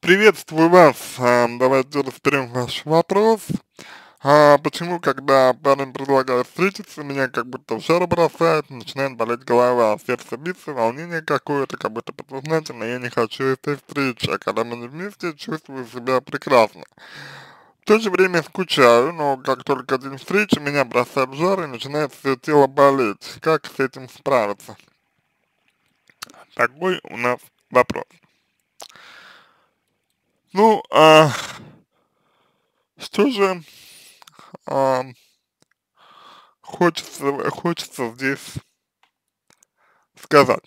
Приветствую вас. А, давайте разберем ваш вопрос. А, почему, когда парень предлагает встретиться, меня как будто в жар бросает, начинает болеть голова, сердце биться, волнение какое-то, как будто подсознательно я не хочу этой встречи, а когда мы вместе, чувствую себя прекрасно. В то же время скучаю, но как только день встречи, меня бросает в жар и начинает все тело болеть. Как с этим справиться? Такой у нас вопрос. Ну, а, что же а, хочется, хочется здесь сказать.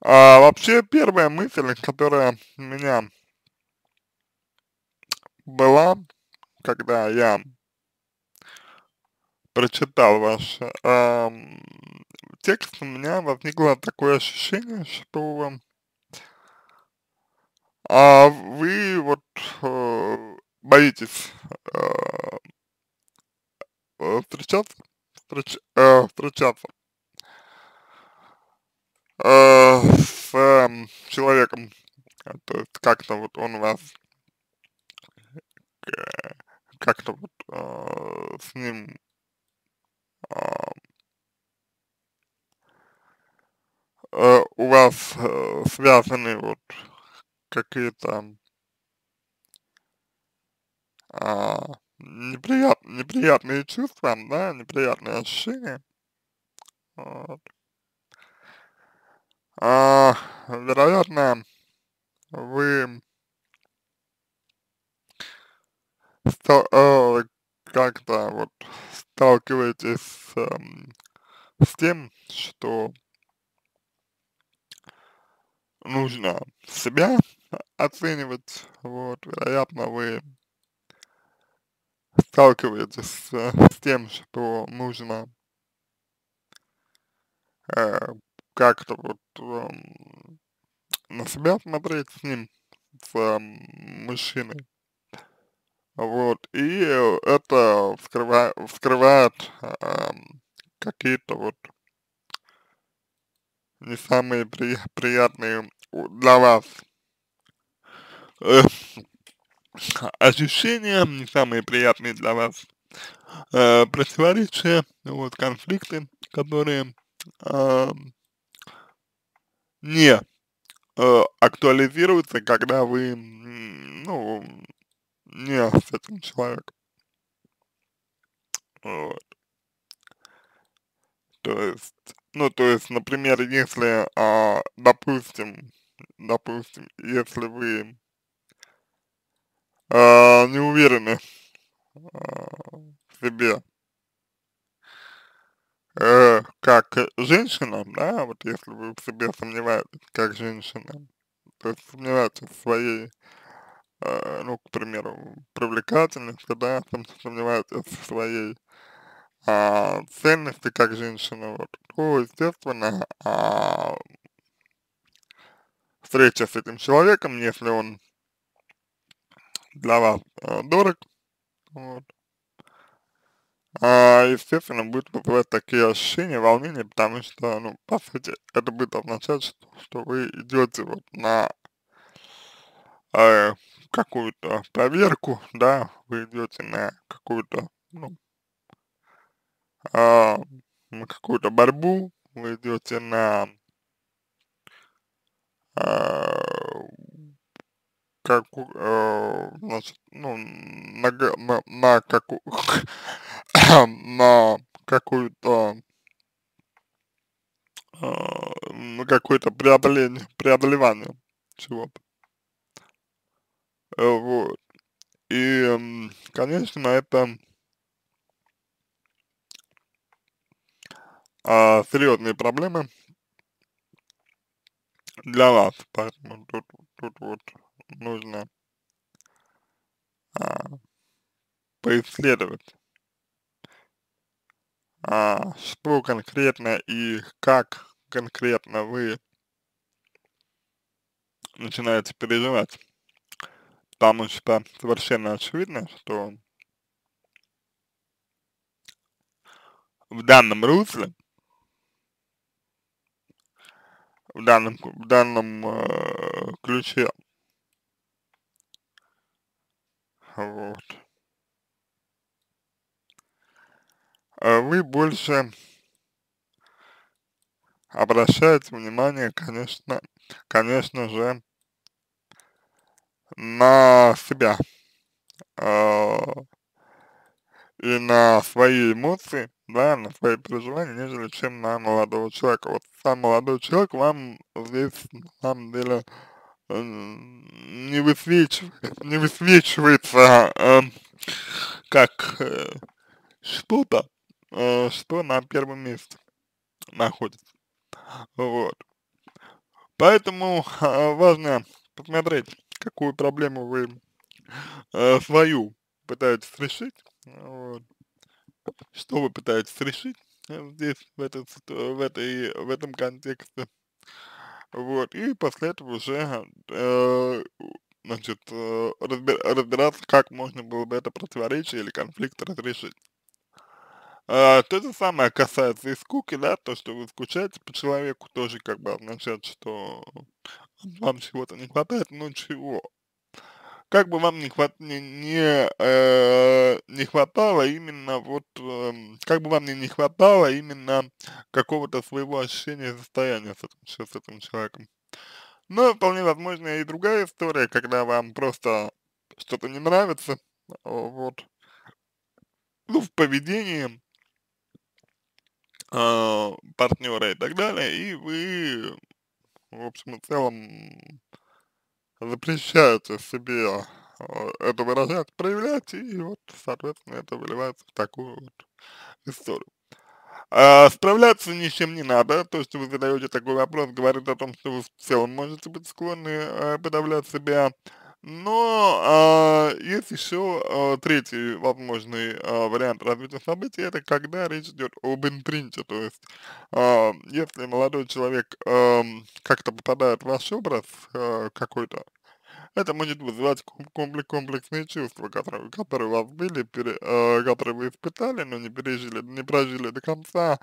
А, вообще, первая мысль, которая у меня была, когда я прочитал ваш а, текст, у меня возникло такое ощущение, что а вы вот э, боитесь э, встречаться, встреч, э, встречаться? Э, с э, человеком, э, то есть как-то вот он вас, э, как-то вот э, с ним э, у вас э, связаны вот какие-то а, неприят, неприятные чувства, да, неприятные ощущения. Вот. А, вероятно, вы ста- э, как-то вот сталкиваетесь эм, с тем, что нужно себя оценивать, вот, вероятно, вы сталкиваетесь с, с тем, что нужно э, как-то вот э, на себя смотреть с ним, с э, мужчиной, вот, и это вскрывает, вскрывает э, какие-то вот не самые при, приятные для вас э, ощущения, не самые приятные для вас э, противоречия, вот, конфликты, которые э, не э, актуализируются, когда вы, ну, не с этим человеком. Вот. То есть, ну, то есть, например, если, а, допустим, допустим, если вы а, не уверены а, в себе, э, как женщина, да, вот если вы в себе сомневаетесь как женщина, то есть сомневаетесь в своей, э, ну, к примеру, привлекательности, да, сомневаетесь в своей а, ценности как женщина, вот, то, естественно, а, встреча с этим человеком, если он для вас а, дорог, вот, а, естественно, будет вызывать такие ощущения, волнения, потому что, ну, по сути, это будет означать, что, что вы идете вот на э, какую-то проверку, да, вы идете на какую-то, ну, э, на какую-то борьбу, вы идете на э, как, э, значит, ну, на, на, на, каку, на какую-то э, на какое-то преодоление, преодолевание чего-то. Э, вот. И, конечно, это э, серьезные проблемы для вас, поэтому тут, тут вот нужно а, поисследовать, а, что конкретно и как конкретно вы начинаете переживать. Потому что совершенно очевидно, что в данном русле, в данном, в данном э, ключе. Вот. А вы больше обращаете внимание, конечно, конечно же, на себя э, и на свои эмоции, да, на свои переживания, нежели чем на молодого человека. Вот сам молодой человек вам здесь, на самом деле, не высвечивает, не высвечивается э, как э, что-то, э, что на первом месте находится. Вот. Поэтому э, важно посмотреть, какую проблему вы э, свою пытаетесь решить, вот. Что вы пытаетесь решить э, здесь, в этой, в этой, в этом контексте, вот, и после этого уже, э, значит, разби разбираться, как можно было бы это противоречие или конфликт разрешить. А, то же самое касается и скуки, да, то, что вы скучаете по человеку, тоже как бы означает, что вам чего-то не хватает, но чего? Как бы вам не хват не не, э, не хватало именно вот, э, как бы вам не не хватало именно какого-то своего ощущения состояния с этим с этим человеком. Но вполне возможно и другая история, когда вам просто что-то не нравится, вот, ну, в поведении а, партнера и так далее, и вы, в общем и целом, запрещаете себе э, это выражать, проявлять, и вот, соответственно, это выливается в такую вот историю. А, справляться ни с чем не надо, то, что вы задаете такой вопрос, говорит о том, что вы в целом можете быть склонны э, подавлять себя, но а, есть еще а, третий возможный а, вариант развития событий, это когда речь идет об импринте, то есть а, если молодой человек а, как-то попадает в ваш образ а, какой-то, это может вызывать комплекс, комплексные чувства, которые, которые у вас были, пере, э, которые вы испытали, но не пережили, не прожили до конца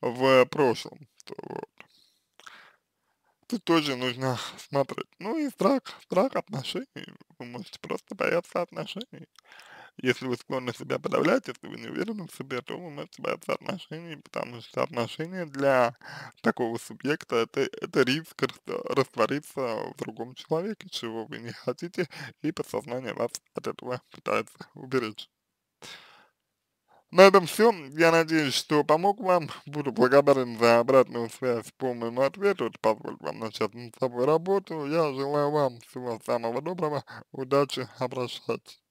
в прошлом. То, вот. Тут тоже нужно смотреть. Ну и страх, страх отношений. Вы можете просто бояться отношений. Если вы склонны себя подавлять, если вы не уверены в себе, то вы можете бояться отношений, потому что отношения для такого субъекта это, это риск раствориться в другом человеке, чего вы не хотите, и подсознание вас от этого пытается уберечь. На этом все. Я надеюсь, что помог вам. Буду благодарен за обратную связь по моему ответу. Это позволит вам начать над собой работу. Я желаю вам всего самого доброго. Удачи. Обращайтесь.